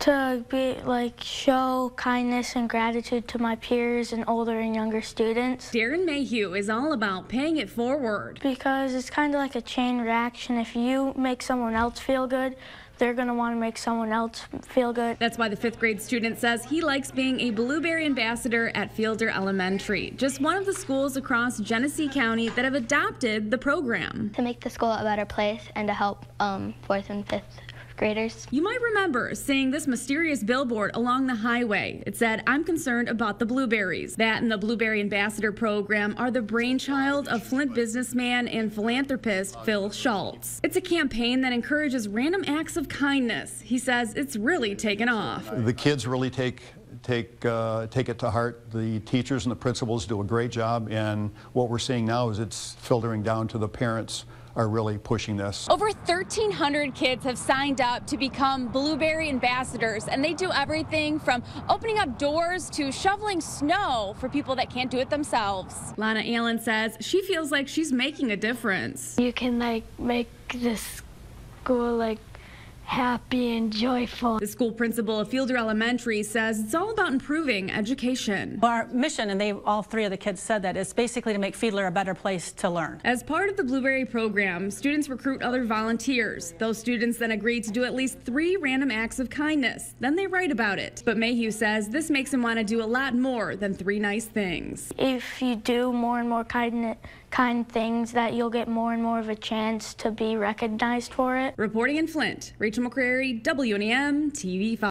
To be like show kindness and gratitude to my peers and older and younger students Darren Mayhew is all about paying it forward. because it's kind of like a chain reaction. If you make someone else feel good, they're going to want to make someone else feel good. That's why the fifth grade student says he likes being a Blueberry ambassador at Fielder Elementary, just one of the schools across Genesee County that have adopted the program. to make the school a better place and to help um, fourth and fifth graders. You might remember seeing this mysterious billboard along the highway. It said, I'm concerned about the blueberries. That and the Blueberry Ambassador program are the brainchild of Flint businessman and philanthropist Phil Shaltz. It's a campaign that encourages random acts of kindness. He says it's really taken off. The kids really take take uh, take it to heart. The teachers and the principals do a great job, and what we're seeing now is it's filtering down to the parents are really pushing this. Over 1,300 kids have signed up to become Blueberry ambassadors, and they do everything from opening up doors to shoveling snow for people that can't do it themselves. Lana Allen says she feels like she's making a difference. You can like make this school like happy and joyful. The school principal of Fielder Elementary says it's all about improving education. Our mission, and they all three of the kids said that, is basically to make Fiedler a better place to learn. As part of the Blueberry program, students recruit other volunteers. Those students then agree to do at least three random acts of kindness. Then they write about it. But Mayhew says this makes him want to do a lot more than three nice things. If you do more and more kind kind things that you'll get more and more of a chance to be recognized for it. Reporting in Flint, Rachel McCrary, WNEM TV 5.